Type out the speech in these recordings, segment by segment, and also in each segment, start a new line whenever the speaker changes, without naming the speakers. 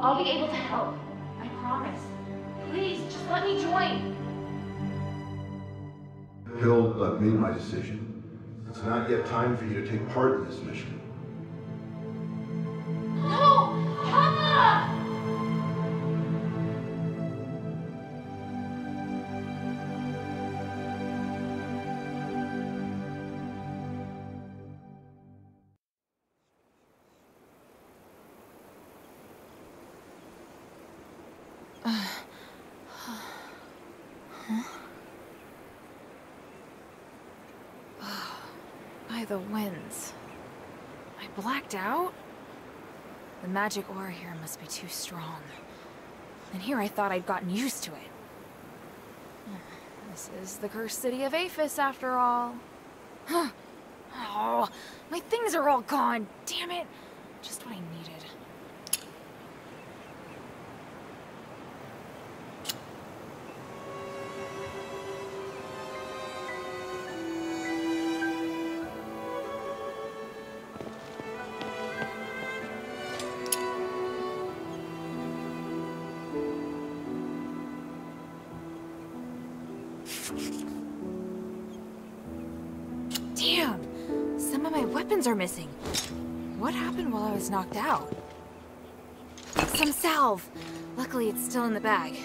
I'll be able to help. I promise. Please, just let me join.
Hill, I've uh, made my decision. It's not yet time for you to take part in this mission.
Magic aura here must be too strong. And here I thought I'd gotten used to it. This is the cursed city of Aphes, after all. Oh, my things are all gone. Damn it. Just what I needed. Missing. What happened while I was knocked out? Some salve. Luckily, it's still in the bag.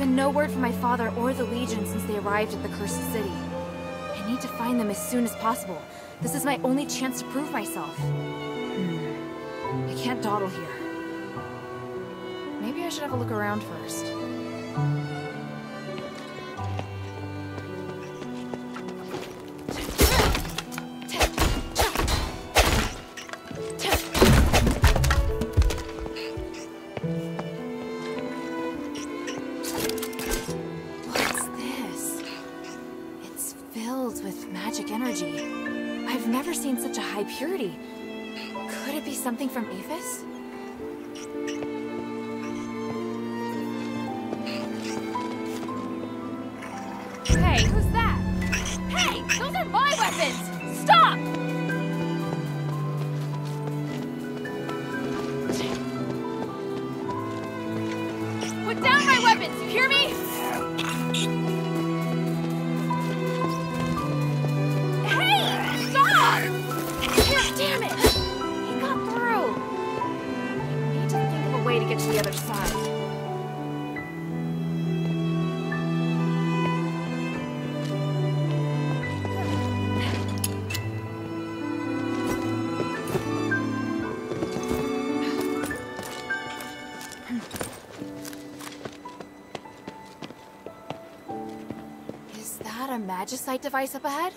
Been no word from my father or the Legion since they arrived at the Cursed City. I need to find them as soon as possible. This is my only chance to prove myself. Hmm. I can't dawdle here. Maybe I should have a look around first. Such a high purity. Could it be something from Aphes? Magicite device up ahead?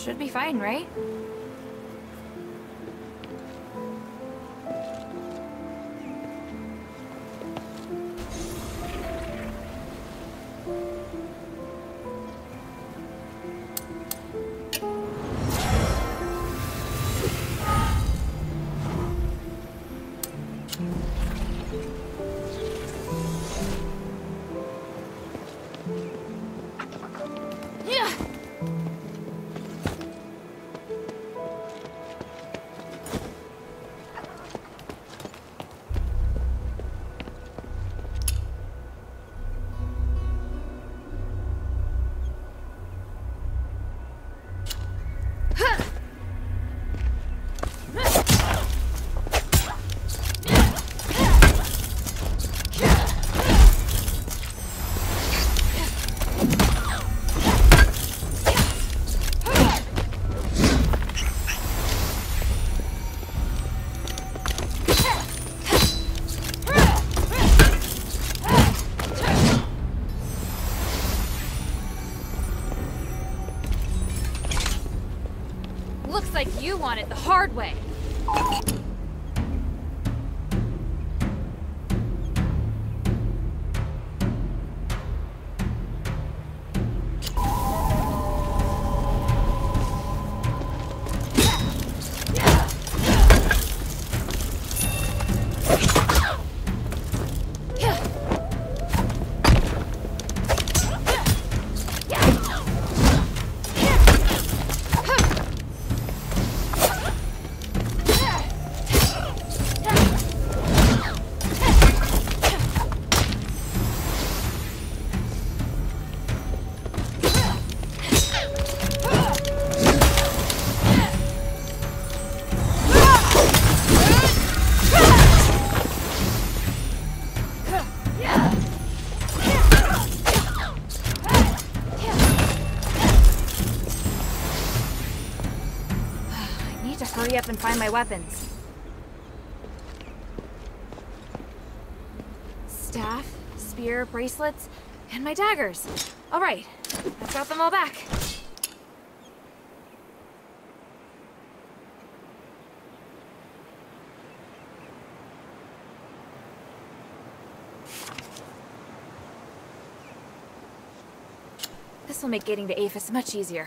Should be fine, right? Want it the hard way. And find my weapons. Staff, spear, bracelets, and my daggers. All right, I've got them all back. This will make getting to Aphes much easier.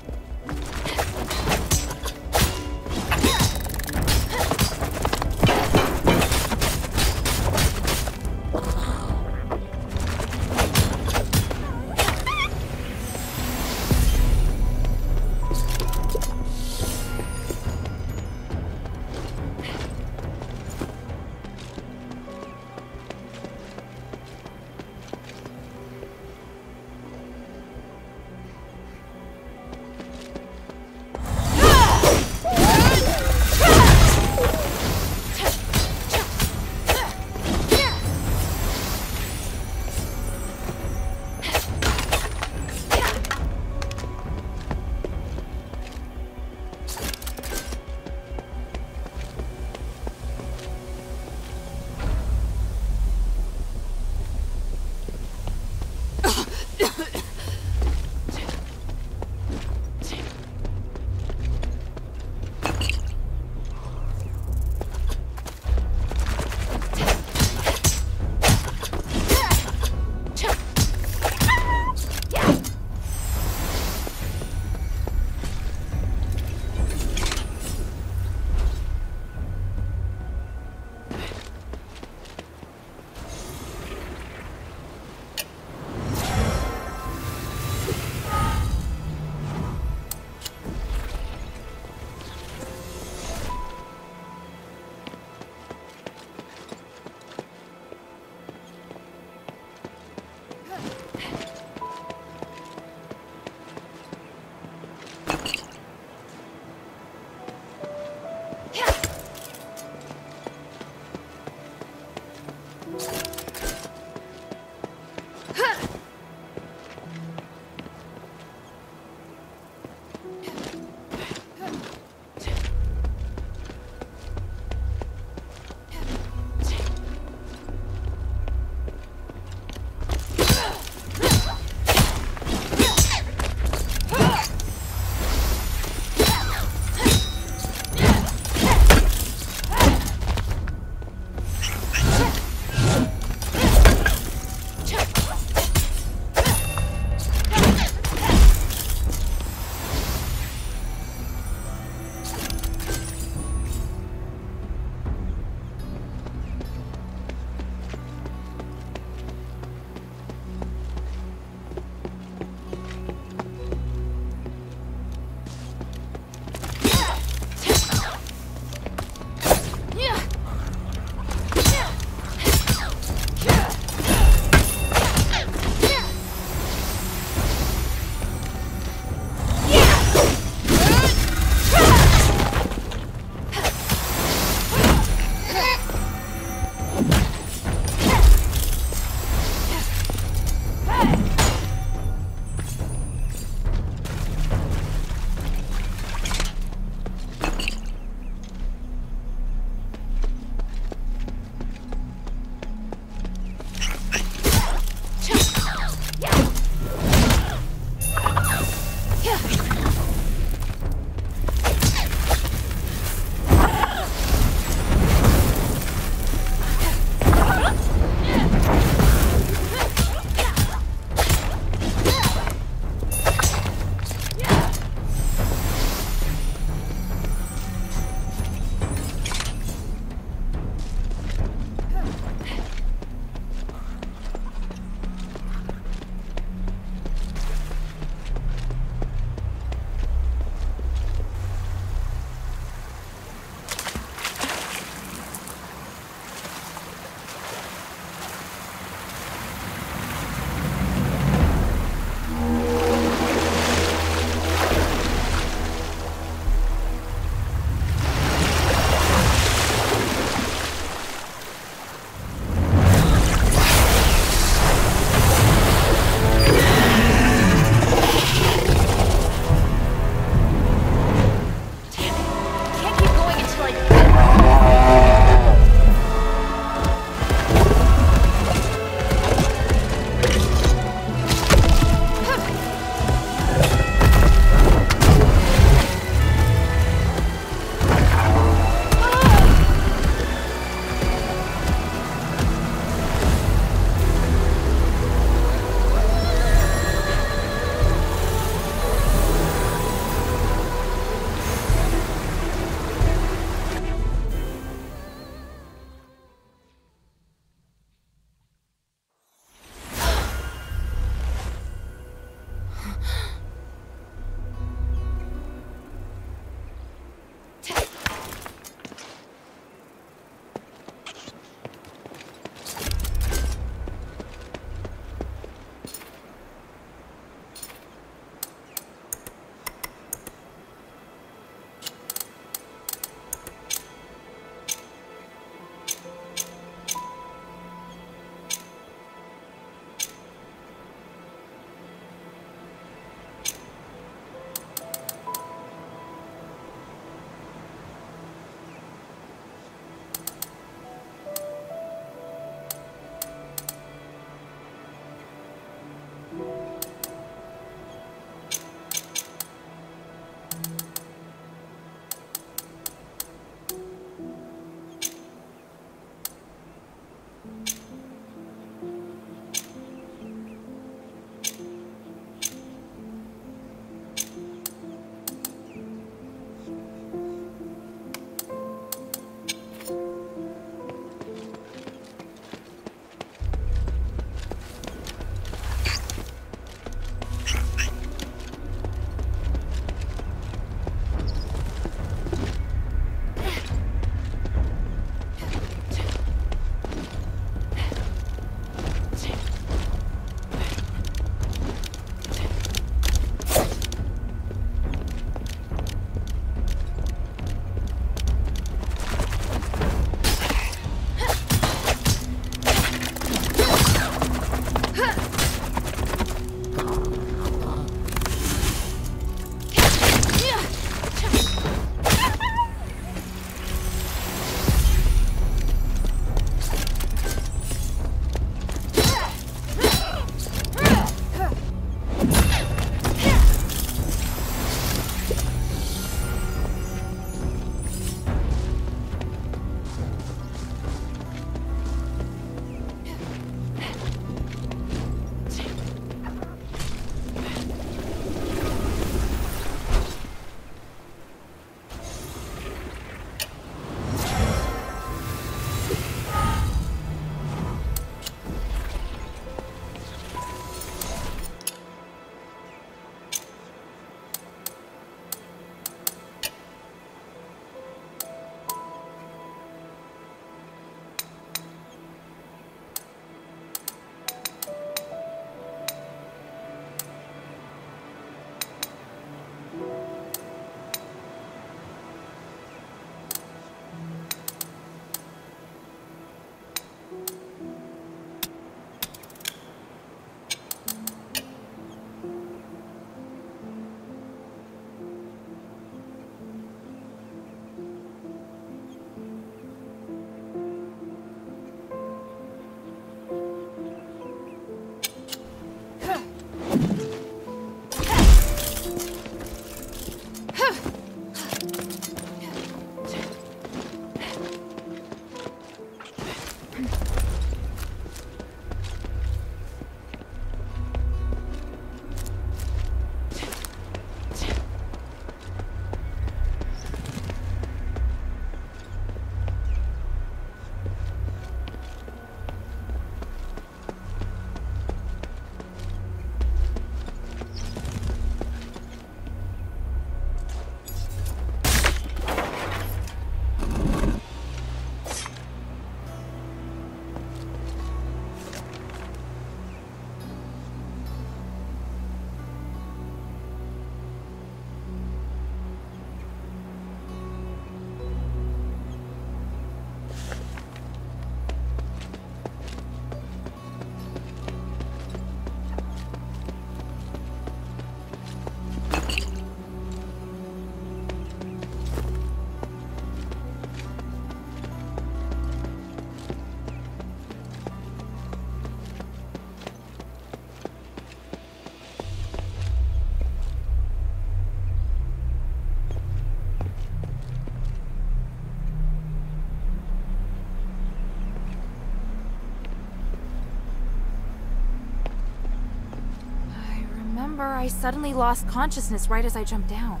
I suddenly lost consciousness right as I jumped down.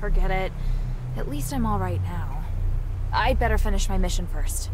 Forget it. At least I'm alright now. I'd better finish my mission first.